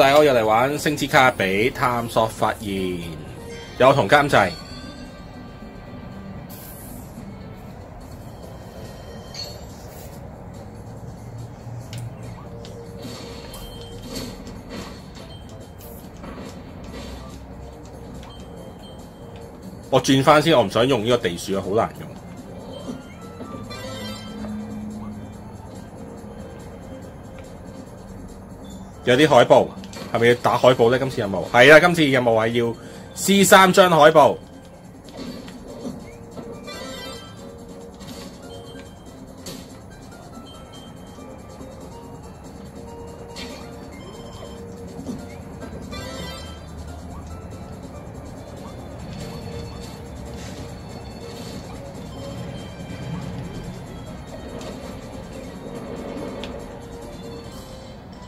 大家又嚟玩星之卡比探索發現，有同監製。我轉翻先，我唔想用呢個地鼠啊，好難用。有啲海报，係咪要打海報咧？今次任務係啦，今次任務係要撕三張海報。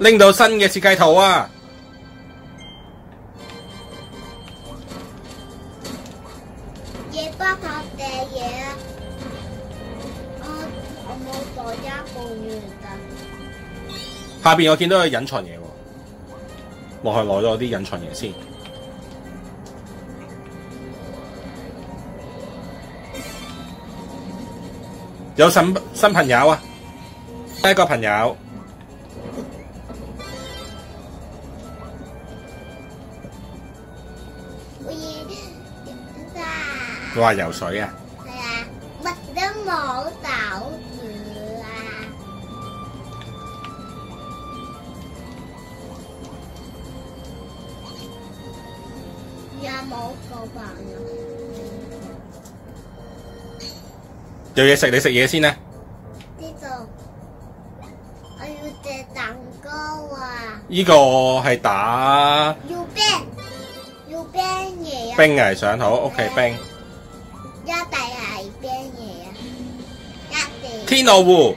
拎到新嘅設計圖啊！下邊我見到有隱藏嘢喎，落去攞咗啲隱藏嘢先。有新新朋友啊！第一個朋友，可以點啊？佢話游水啊！係啊，乜都冇冇個朋友？有嘢食，你食嘢先啦。呢度我要隻蛋糕啊！呢個係打要冰，要冰嘢啊！冰嘅上好，OK 冰。一定係冰嘢啊！一定。天鵝湖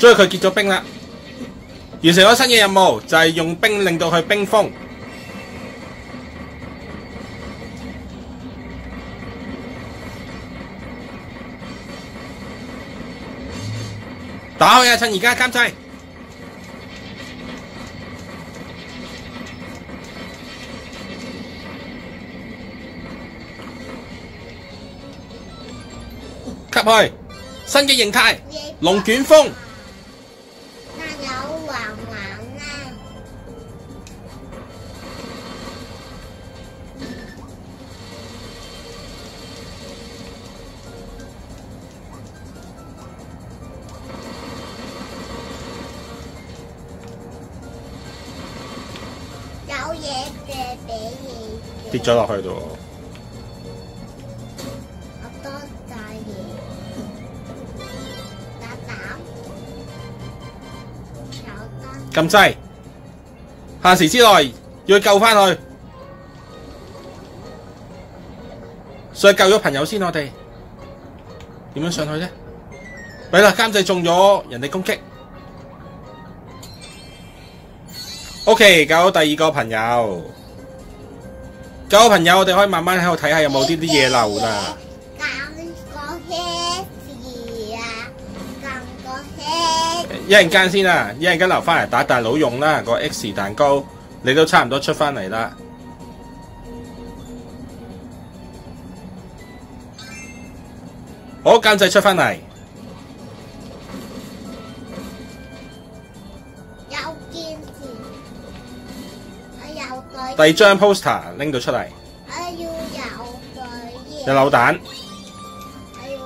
所以佢結咗冰啦，完成咗新嘅任務，就係、用冰令到佢冰封。打開啊！趁而家監製。吸去新嘅形態，龍捲風。跌咗落去度。我多，打打，有單。撳掣，限時之內要救翻佢。所以救咗朋友先，我哋點樣上去咧？咪啦，監制中咗人哋攻擊。OK，救咗第二個朋友，救咗朋友，我哋可以慢慢喺度睇下有冇呢啲嘢漏啦。撳個 h 字啊，撳個 h 一陣間先啦，一陣間留翻嚟打大佬用啦。個 X 蛋糕你都差唔多出翻嚟啦。好，監製出翻嚟，第二張 poster 拎到出嚟，我要有對有扭蛋。我要有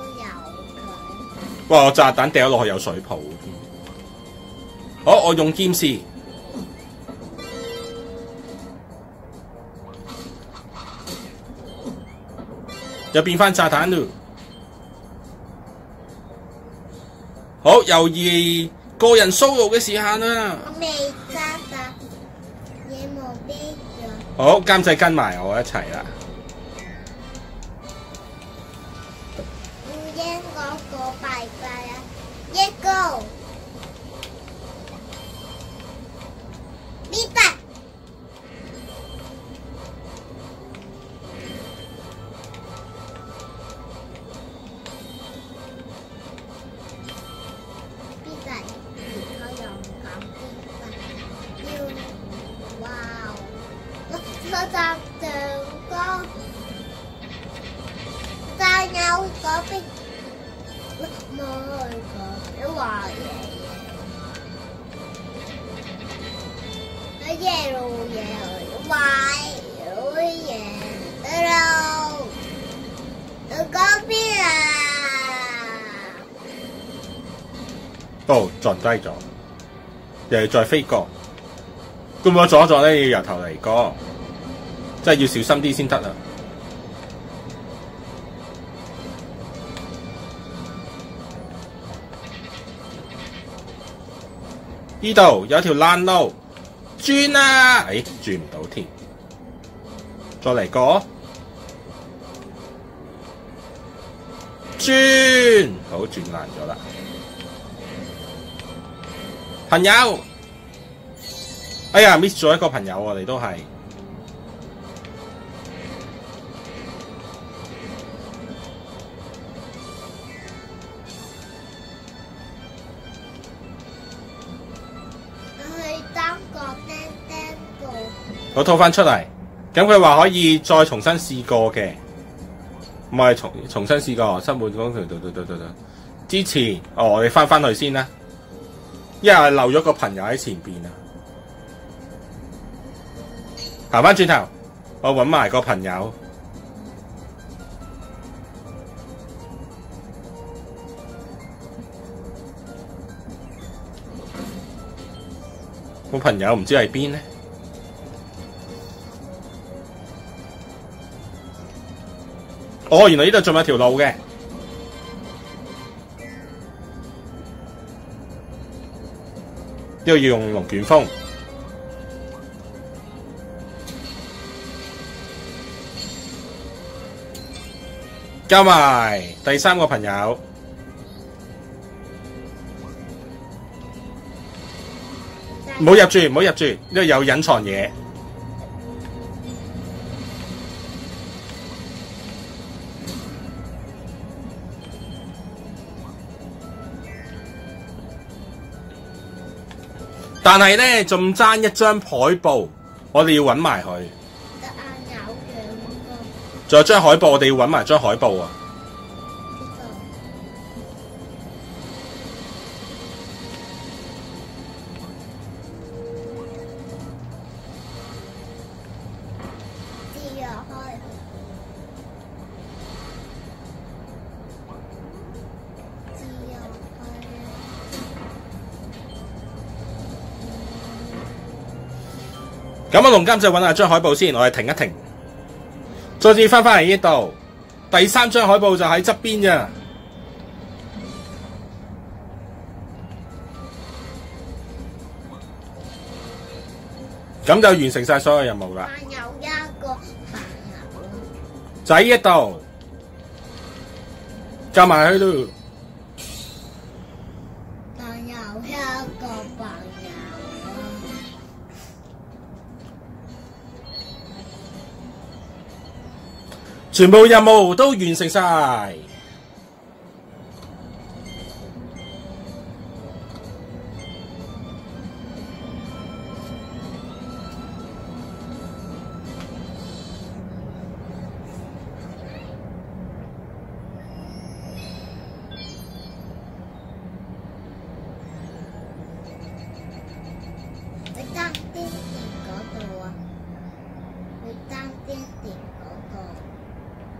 佢，哇！我炸彈掉咗落去有水泡添。好，我用劍士。又變翻炸彈咯。好，又二個人 solo 嘅時限啦！我未揸㗎，嘢冇啤咗。好，監制跟埋我一齊啦。烏蠅嗰個拜拜啊！一個，哦！我我搭上個，但有嗰邊。冇去過，你話爺爺，佢爺路爺去，話好爺路，到嗰邊啊！哦，撞低咗，又要再飛過。咁我撞一撞咧，要由頭嚟過，真係要小心啲先得啊！呢度有條爛路，轉啦！誒，轉唔到添，再嚟過，轉，好轉爛咗啦。朋友，哎呀，miss 咗一個朋友，我哋都係。我套翻出嚟，咁佢話可以再重新試過嘅，唔系重重新試過，新滿嗰條度度度度度。之前，哦，我哋翻翻去先啦，因為漏咗個朋友喺前边啊。行翻轉頭，我揾埋個朋友。個朋友唔知喺邊呢？哦，原來呢度仲有條路嘅。呢度要用龍捲風。加埋第三個朋友，唔好入住，唔好入住，呢度有隱藏嘢。但係咧，仲爭一張海報，我哋要揾埋佢。仲有張海報，我哋要揾埋張海報啊！咁啊，龍監就揾下張海報先，我哋停一停，再次翻返嚟呢度，第三張海報就喺側邊咋。咁就完成晒所有任務啦，但有一個朋友，就喺呢度，夹埋去度。全部任務都完成晒。